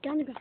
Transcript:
干那个。